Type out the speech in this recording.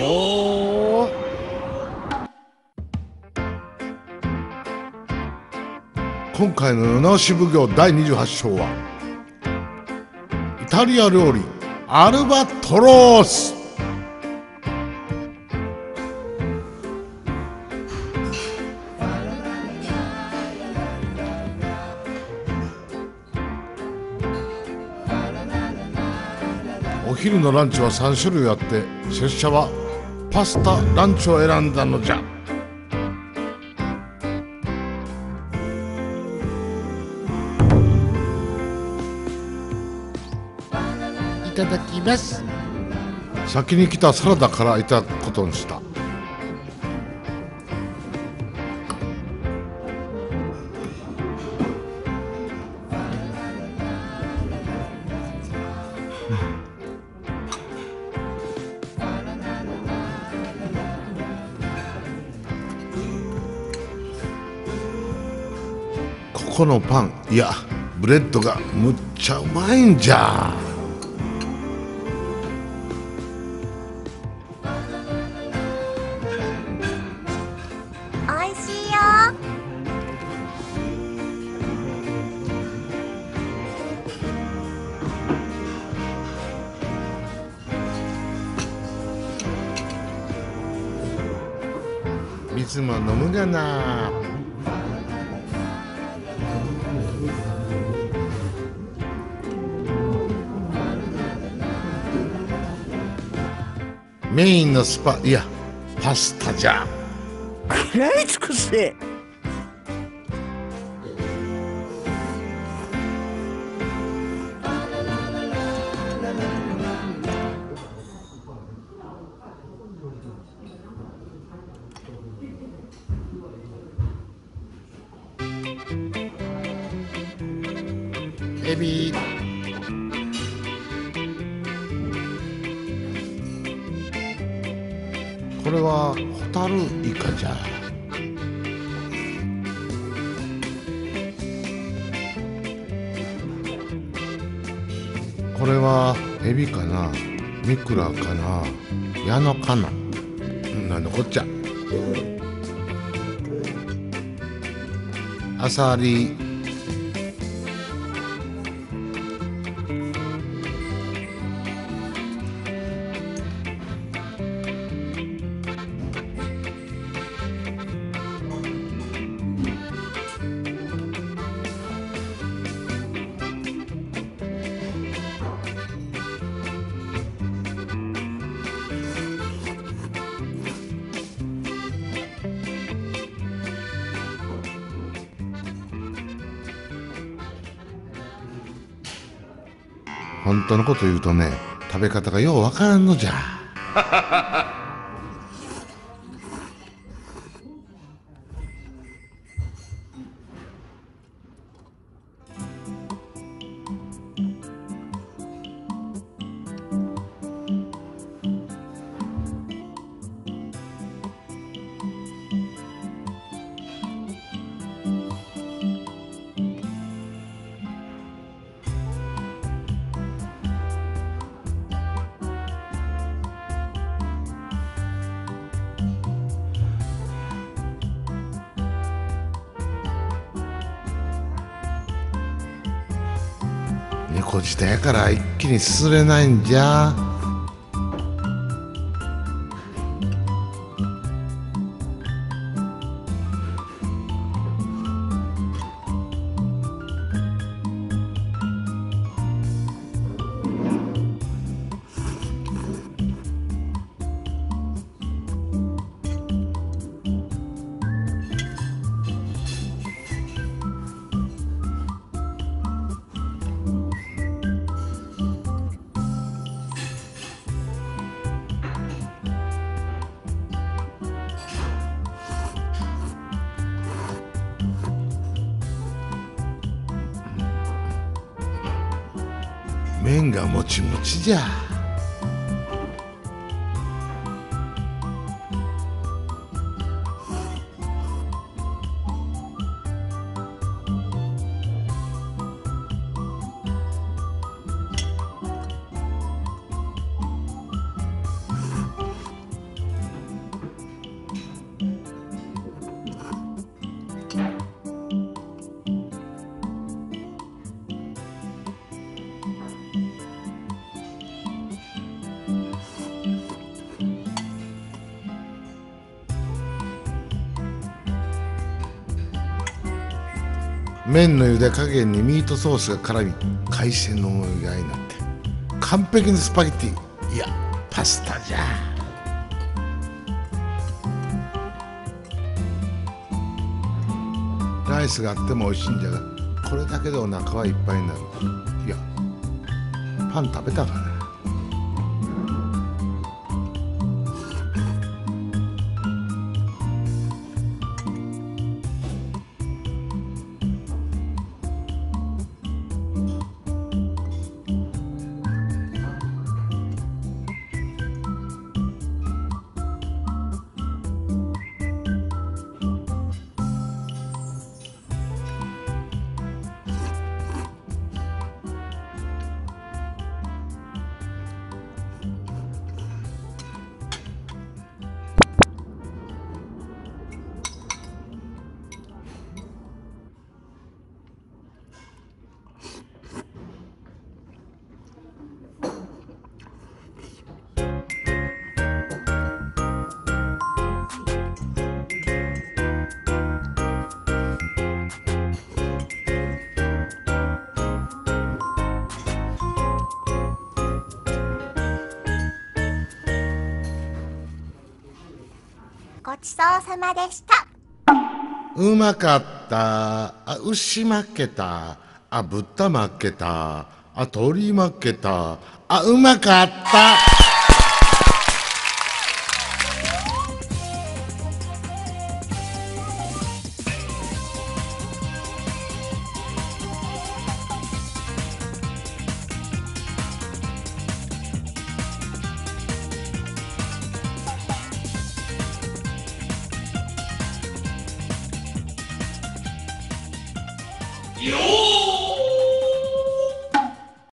お今回の世直し奉行第28章はイタリア料理アルバトロース。お昼のランチは3種類あって拙者はパスタランチを選んだのじゃ。いただきます。先に来たサラダからいただくことにしたここのパンいやブレッドがむっちゃうまいんじゃ。おいしいよ。水も飲むがなメインのスパいやパスタじゃ食らい尽くせ。エビこれはホタルイカじゃ。これはエビかな。ミクラかな。ヤノかな。うんなんのこっちゃアサリ本当のこと言うとね食べ方がようわからんのじゃ。猫舌やから一気にすすれないんじゃ。麺がもちもちじゃ。麺の茹で加減にミートソースが絡み海鮮の思いがいになって。完璧にスパゲティ。いやパスタじゃ。ライスがあっても美味しいんじゃがこれだけでお腹はいっぱいになる。いやパン食べたかなごちそうさまでした。うまかった。あ牛負けた。あ豚負けた。あ鳥負けた。あうまかった。よ